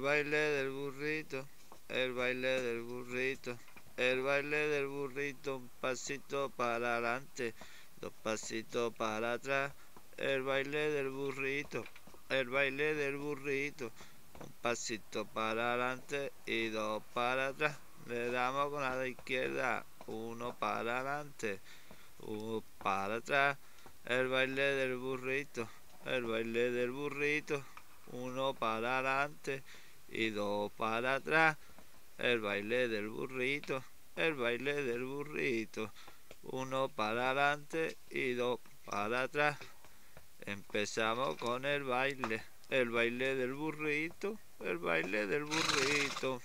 baile del burrito, el baile del burrito, el baile del burrito, un pasito para adelante, dos pasitos para atrás, el baile del burrito, el baile del burrito, un pasito para adelante y dos para atrás. Le damos con la izquierda, uno para adelante, uno para atrás, el baile del burrito, el baile del burrito, uno para adelante y dos para atrás. El baile del burrito, el baile del burrito, uno para adelante y dos para atrás. Empezamos con el baile, el baile del burrito, el baile del burrito.